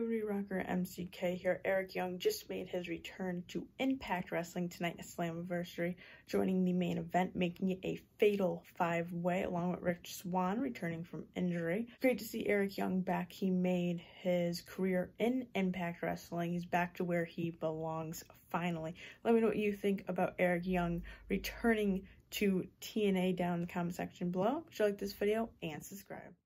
WWE Rocker MCK here. Eric Young just made his return to Impact Wrestling tonight at Slammiversary, joining the main event, making it a fatal five way, along with Rich Swann returning from injury. Great to see Eric Young back. He made his career in Impact Wrestling. He's back to where he belongs finally. Let me know what you think about Eric Young returning to TNA down in the comment section below. If you like this video and subscribe.